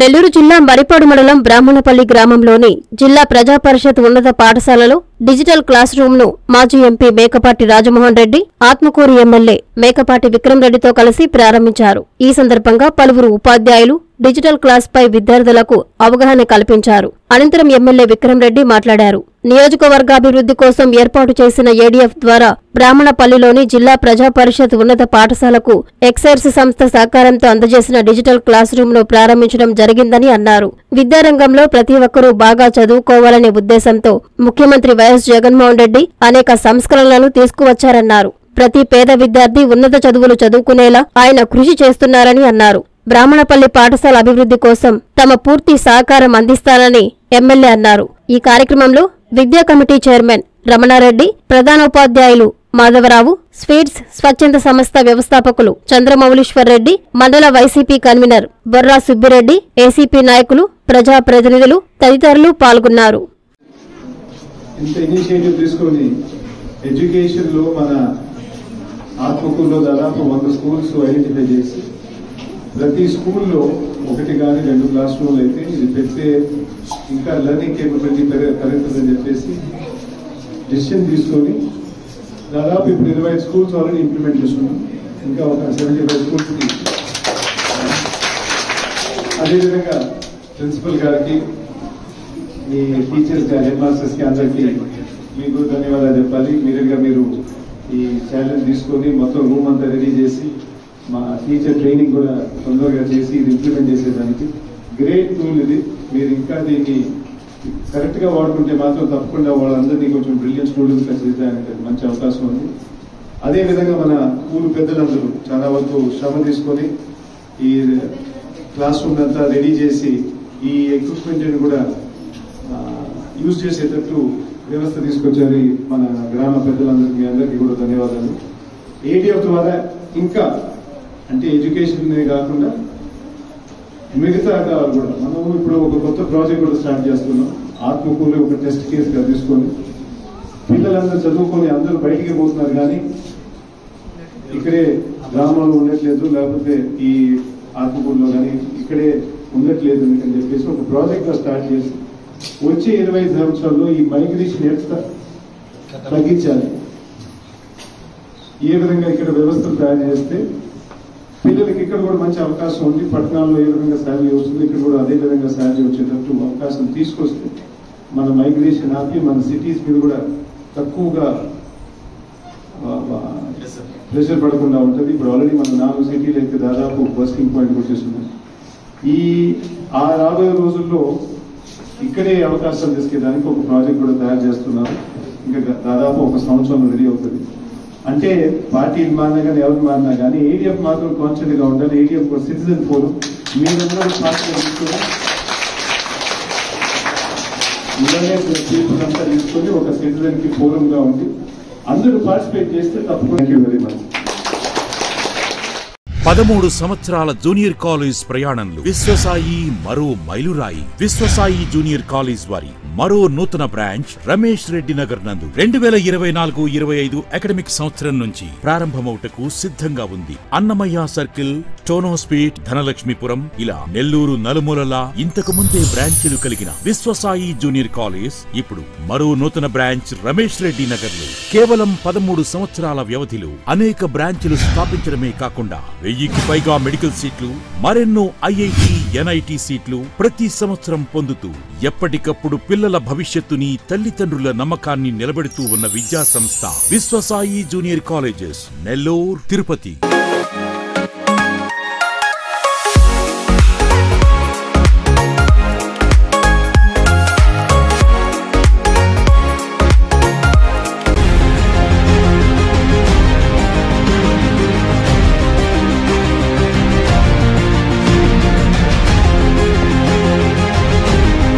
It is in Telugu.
నెల్లూరు జిల్లా మరిపాడు మండలం బ్రాహ్మణపల్లి గ్రామంలోని జిల్లా ప్రజా పరిషత్ ఉన్నత పాఠశాలలో డిజిటల్ క్లాస్ రూమ్ను మాజీ ఎంపీ మేకపాటి రాజమోహన్ రెడ్డి ఆత్మకూరు ఎమ్మెల్యే మేకపాటి విక్రమ్ రెడ్డితో కలిసి ప్రారంభించారు. ఈ సందర్భంగా పలువురు ఉపాధ్యాయులు డిజిటల్ క్లాస్ పై విద్యార్థులకు అవగాహన కల్పించారు. అనంతరం ఎమ్మెల్యే విక్రమ్ రెడ్డి మాట్లాడారు. నియోజకవర్గాభివృద్ధి కోసం ఏర్పాటు చేసిన ఏడీఎఫ్ ద్వారా బ్రాహ్మణపల్లిలోని జిల్లా ప్రజా పరిషత్ ఉన్నత పాఠశాలకు ఎక్సైర్స్ సంస్థ సహకారంతో అందజేసిన డిజిటల్ క్లాస్ రూమ్ను ప్రారంభించడం జరిగిందని అన్నారు. విద్యారంగంలో ప్రతి ఒక్కరూ బాగా చదువుకోవాలనే ఉద్దేశంతో ముఖ్యమంత్రి వైఎస్ జగన్మోహన్ రెడ్డి అనేక సంస్కరణలను తీసుకువచ్చారన్నారు. ప్రతి పేద విద్యార్థి ఉన్నత చదువులు చదువుకునేలా ఆయన కృషి చేస్తున్నారని అన్నారు. బ్రాహ్మణపల్లి పాఠశాల అభివృద్ధి కోసం తమ పూర్తి సహకారం అందిస్తానని ఎమ్మెల్యే అన్నారు. ఈ కార్యక్రమంలో విద్యా కమిటీ చైర్మన్ రమణారెడ్డి ప్రధానోపాధ్యాయులు మాధవరావు స్వీట్స్ స్వచ్ఛంద సంస్థ వ్యవస్థాపకులు చంద్రమౌళీశ్వర్ రెడ్డి మండల YCP convener Borra Subbireddy ACP నాయకులు ప్రజాప్రతినిధులు తదితరులు పాల్గొన్నారు. ఇంత ఇనిషియేటివ్ తీసుకొని ఎడ్యుకేషన్లో మన ఆత్మకూరులో దాదాపు వంద స్కూల్స్ ఐడెంటిఫై చేసి ప్రతి స్కూల్లో ఒకటి కానీ రెండు క్లాస్ రూమ్లు అయితే ఇది పెడితే ఇంకా లెర్నింగ్ కేపబిలిటీ పెరుగుతుందని చెప్పేసి డిసిషన్ తీసుకొని దాదాపు ఇప్పుడు ఇరవై స్కూల్స్ ఆల్రెడీ ఇంప్లిమెంట్ చేస్తున్నాం. ఇంకా ఒక సెవెంటీ ఫైవ్ స్కూల్స్ అదేవిధంగా ప్రిన్సిపల్ గారికి మీ టీచర్స్ గారి హెడ్ మాస్టర్స్కి అందరికి మీకు ధన్యవాదాలు చెప్పాలి. మీరుగా మీరు ఈ ఛాలెంజ్ తీసుకొని మొత్తం రూమ్ అంతా రెడీ చేసి మా టీచర్ ట్రైనింగ్ కూడా తొందరగా చేసి ఇది ఇంప్లిమెంట్ చేసేదానికి. గ్రేట్ టూల్ ఇది. మీరు ఇంకా దీన్ని కరెక్ట్గా వాడుకుంటే మాత్రం తప్పకుండా వాళ్ళందరినీ కొంచెం బ్రిలియన్ స్టూడెంట్స్గా చేయడానికి మంచి అవకాశం ఉంది. అదే విధంగా మన ఊరు పెద్దలందరూ చాలా వరకు శ్రమ తీసుకొని ఈ క్లాస్ రూమ్ అంతా రెడీ చేసి ఈ ఎక్విప్మెంట్ కూడా యూజ్ చేసేటట్టు వ్యవస్థ తీసుకొచ్చారు మన గ్రామ పెద్దలందరికీ అందరికీ కూడా ధన్యవాదాలు. ఏటీఎఫ్ ద్వారా ఇంకా అంటే ఎడ్యుకేషన్ కాకుండా మిగతా కూడా. మనం ఇప్పుడు ఒక కొత్త ప్రాజెక్ట్ కూడా స్టార్ట్ చేస్తున్నాం. ఆత్మకూరు ఒక టెస్ట్ కేసుగా తీసుకొని పిల్లలందరూ చదువుకొని అందరూ బయటికి పోతున్నారు కానీ ఇక్కడే గ్రామంలో ఉండట్లేదు లేకపోతే ఈ ఆత్మకూరులో కానీ ఇక్కడే ఉండట్లేదు అని చెప్పేసి ఒక ప్రాజెక్ట్ స్టార్ట్ చేసి వచ్చే ఇరవై సంవత్సరాల్లో ఈ మైగ్రేషన్ ఎంత తగ్గించాలి. ఏ విధంగా ఇక్కడ వ్యవస్థలు తయారు చేస్తే పిల్లలకి ఇక్కడ కూడా మంచి అవకాశం ఉంది. పట్టణాల్లో ఏ విధంగా శాలరీ వస్తుంది ఇక్కడ కూడా అదే విధంగా శాలరీ వచ్చేటట్టు అవకాశం తీసుకొస్తే మన మైగ్రేషన్ ఆపి మన సిటీస్ మీద కూడా తక్కువగా ప్రెషర్ పడకుండా ఉంటుంది. ఇప్పుడు ఆల్రెడీ మన నాలుగు సిటీలు అయితే దాదాపు బస్టింగ్ పాయింట్ వచ్చేస్తున్నాయి ఈ ఆ రాబోయే రోజుల్లో ఇక్కడే అవకాశాలు తీసుకెళ్ళడానికి ఒక ప్రాజెక్ట్ కూడా తయారు చేస్తున్నారు ఇంకా దాదాపు ఒక సంవత్సరం రెడీ అవుతుంది. అంటే పార్టీలు మారినా కానీ ఎవరు మారినా కానీ ఏడిఎఫ్ మాత్రం కాన్స్టెంట్గా ఉండాలి. ఏడిఎఫ్ సిటిజన్ ఫోరం మీరందరూ పార్టీ తీసుకొని అంతా తీసుకొని ఒక సిటిజన్కి ఫోరం గా ఉండి అందరూ పార్టిసిపేట్ చేస్తే తప్పకుండా వెరీ మచ్ పదమూడు సంవత్సరాల జూనియర్ కాలేజ్ ప్రయాణంలో విశ్వసాయి మరో మైలురాయి. విశ్వసాయి జూనియర్ కాలేజ్ వారి మరో నూతన బ్రాంచ్ రమేష్ రెడ్డి నగర్ నందు రెండు వేల ఇరవై నాలుగు ఇరవై ఐదు అకాడమిక్ సంవత్సరం నుంచి ప్రారంభమవుటకు సిద్ధంగా ఉంది. అన్నమయ్య సర్కిల్ టోనోస్పీట్ ధనలక్ష్మీపురం ఇలా నెల్లూరు నలుమూలలా ఇంతకు ముందే బ్రాంచీలు కలిగిన విశ్వసాయి జూనియర్ కాలేజ్ ఇప్పుడు మరో నూతన బ్రాంచ్ రమేష్ రెడ్డి నగర్లో కేవలం పదమూడు సంవత్సరాల వ్యవధిలో అనేక బ్రాంచ్లు స్థాపించడమే కాకుండా వెయ్యికి పైగా మెడికల్ సీట్లు మరెన్నో ఐఐటి ఎన్ఐటి సీట్లు ప్రతి సంవత్సరం పొందుతూ ఎప్పటికప్పుడు పిల్లల భవిష్యత్తుని తల్లిదండ్రుల నమ్మకాన్ని నిలబెడుతూ ఉన్న విద్యా సంస్థ విశ్వసాయి జూనియర్ కాలేజెస్ నెల్లూరు తిరుపతి.